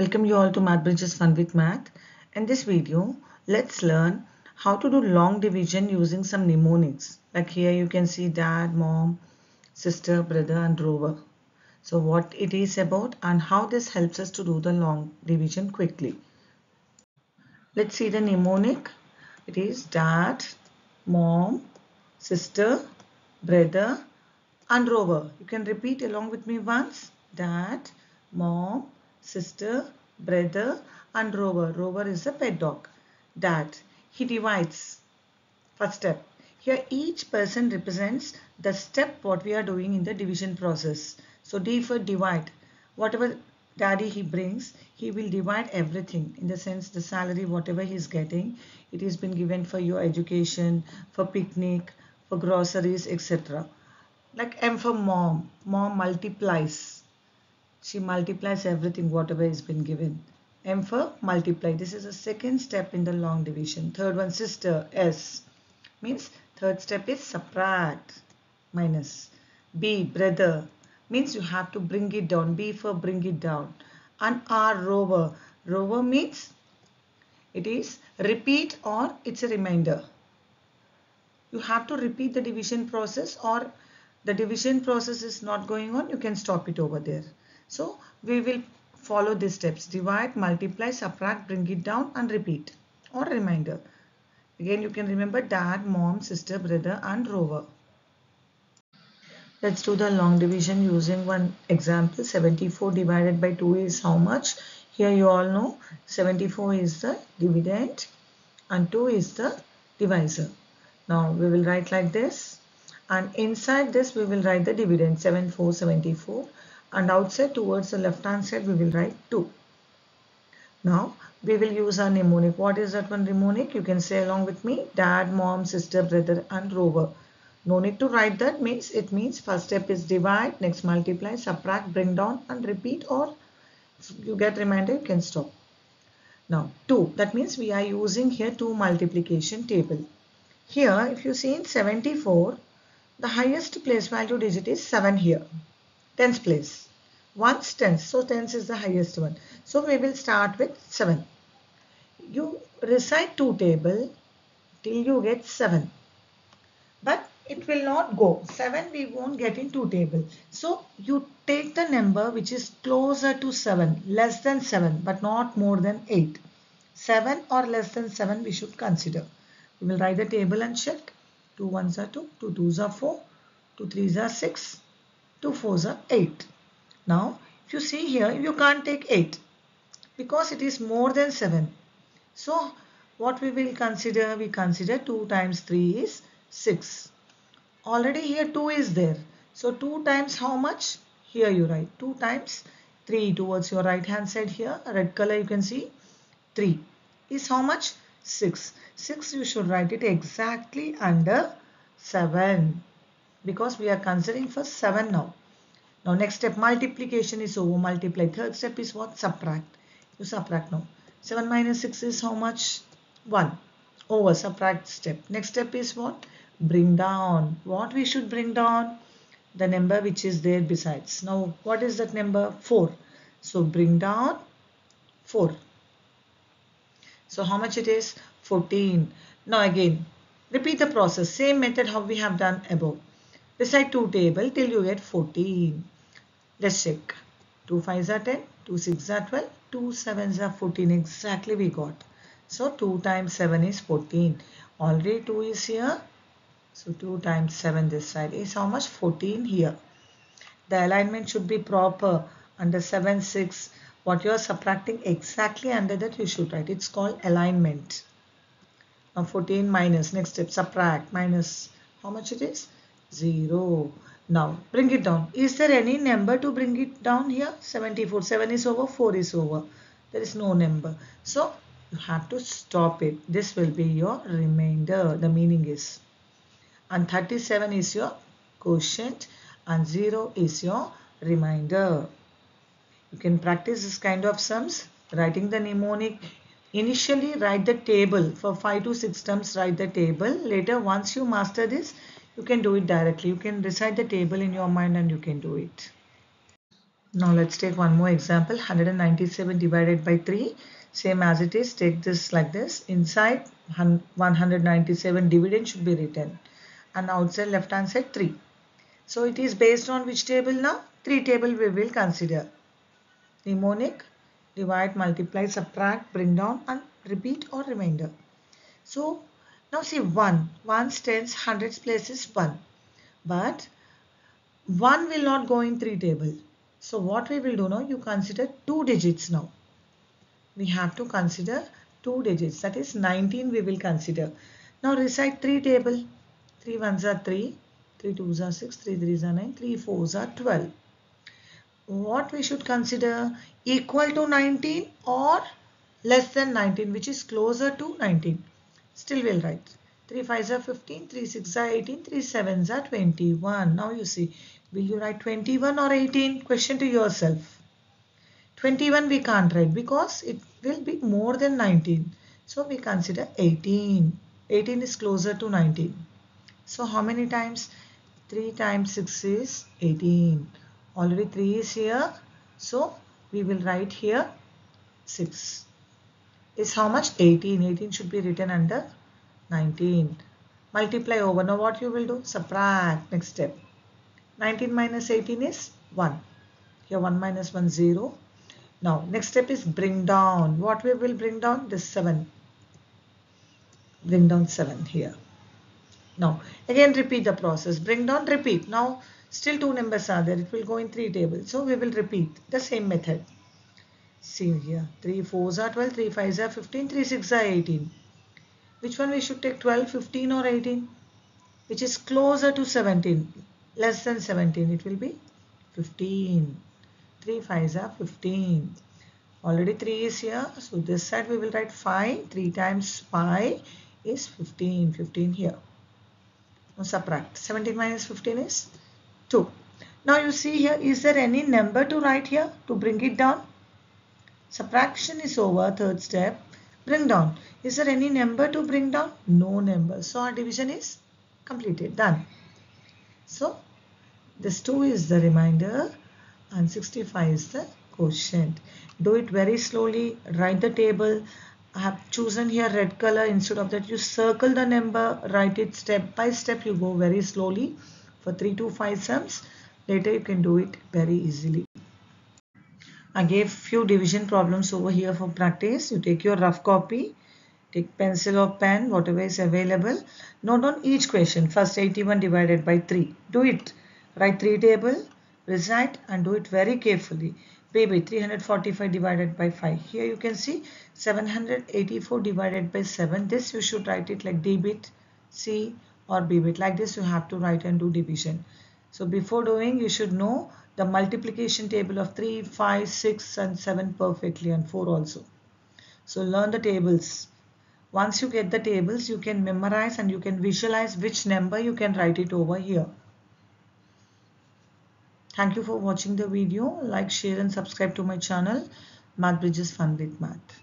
Welcome you all to Math Bridges Fun with Math. In this video, let's learn how to do long division using some mnemonics. Like here you can see dad, mom, sister, brother and rover. So what it is about and how this helps us to do the long division quickly. Let's see the mnemonic. It is dad, mom, sister, brother and rover. You can repeat along with me once. Dad, mom, sister, brother and Rover. Rover is a pet dog. Dad. He divides. First step. Here each person represents the step what we are doing in the division process. So D for divide. Whatever daddy he brings, he will divide everything in the sense the salary whatever he is getting. It has been given for your education, for picnic, for groceries etc. Like M for mom. Mom multiplies she multiplies everything whatever has been given. M for multiply. This is the second step in the long division. Third one sister S means third step is subtract minus. B brother means you have to bring it down. B for bring it down. And R rover. Rover means it is repeat or it's a reminder. You have to repeat the division process or the division process is not going on. You can stop it over there. So we will follow these steps. Divide, multiply, subtract, bring it down and repeat or reminder. Again you can remember dad, mom, sister, brother and rover. Let's do the long division using one example. 74 divided by 2 is how much? Here you all know 74 is the dividend and 2 is the divisor. Now we will write like this and inside this we will write the dividend 7474 and outside towards the left hand side we will write 2. Now we will use our mnemonic. What is that one mnemonic? You can say along with me dad, mom, sister, brother and rover. No need to write that means it means first step is divide, next multiply, subtract, bring down and repeat or you get reminder you can stop. Now 2 that means we are using here 2 multiplication table. Here if you see in 74 the highest place value digit is 7 here tens place. Ones tens. So tens is the highest one. So we will start with 7. You recite 2 table till you get 7. But it will not go. 7 we won't get in 2 table. So you take the number which is closer to 7. Less than 7 but not more than 8. 7 or less than 7 we should consider. We will write the table and check. 2 ones are 2, 2 twos are 4, 2 threes are 6, 2 4s are 8. Now, if you see here, you can't take 8 because it is more than 7. So, what we will consider? We consider 2 times 3 is 6. Already here 2 is there. So, 2 times how much? Here you write 2 times 3 towards your right hand side here. Red color you can see 3 is how much? 6. 6 you should write it exactly under 7 because we are considering for 7 now. Now next step multiplication is over multiply. Third step is what? Subtract. You subtract now. 7 minus 6 is how much? 1. Over subtract step. Next step is what? Bring down. What we should bring down? The number which is there besides. Now what is that number? 4. So bring down 4. So how much it is? 14. Now again repeat the process. Same method how we have done above. Recite 2 table till you get 14. Let's check. 2 5s are 10, 2 6 are 12, 2 7s are 14. Exactly we got. So 2 times 7 is 14. Already 2 is here. So 2 times 7 this side is how much? 14 here. The alignment should be proper under 7 6. What you are subtracting exactly under that you should write. It's called alignment. Now 14 minus. Next step subtract minus. How much it is? 0. Now bring it down. Is there any number to bring it down here? 74. 7 is over, 4 is over. There is no number. So you have to stop it. This will be your remainder. The meaning is. And 37 is your quotient and 0 is your remainder. You can practice this kind of sums. Writing the mnemonic. Initially write the table. For 5 to 6 terms write the table. Later once you master this you can do it directly. You can recite the table in your mind and you can do it. Now let's take one more example. 197 divided by 3 same as it is. Take this like this. Inside 197 dividend should be written. And outside left hand side 3 so it is based on which table now? 3 table we will consider. Mnemonic divide multiply subtract bring down and repeat or remainder. So now see 1 1 tens hundreds places 1 but 1 will not go in 3 table so what we will do now, you consider two digits now. We have to consider two digits. That is 19 we will consider. Now recite three table. 3 ones are 3, 3 twos are 6, 3 threes are 9, 3 fours are 12. What we should consider equal to 19 or less than 19 which is closer to 19. Still we'll write. 3 5s are 15, 3 6 are 18, 3 7s are 21. Now you see Will you write 21 or 18? Question to yourself. 21 we can't write because it will be more than 19. So we consider 18. 18 is closer to 19. So how many times? 3 times 6 is 18. Already 3 is here. So we will write here 6. Is how much? 18. 18 should be written under 19. Multiply over. Now what you will do? Subtract. Next step. 19 minus 18 is 1. Here 1 minus 1 0. Now next step is bring down. What we will bring down? This 7. Bring down 7 here. Now again repeat the process. Bring down, repeat. Now still two numbers are there. It will go in three tables. So we will repeat the same method. See here. 3 4s are 12, 3 5s are 15, 3 6 are 18. Which one we should take 12, 15 or 18? Which is closer to 17 less than 17 it will be 15 3 5s are 15 already 3 is here so this side we will write 5 3 times 5 is 15 15 here. Now subtract. 17 minus 15 is 2 now you see here is there any number to write here to bring it down subtraction is over third step bring down is there any number to bring down no number so our division is completed done so this 2 is the remainder and 65 is the quotient. Do it very slowly. Write the table. I have chosen here red color. Instead of that you circle the number. Write it step by step. You go very slowly for 3 to 5 sums. Later you can do it very easily. I gave few division problems over here for practice. You take your rough copy. Take pencil or pen, whatever is available. Note on each question. First 81 divided by 3. Do it. Write 3 table, recite and do it very carefully. Baby 345 divided by 5. Here you can see 784 divided by 7. This you should write it like D bit, C or B bit. Like this you have to write and do division. So before doing you should know the multiplication table of 3, 5, 6 and 7 perfectly and 4 also. So learn the tables. Once you get the tables you can memorize and you can visualize which number you can write it over here. Thank you for watching the video. Like, share and subscribe to my channel. Math Bridges Fun with Math.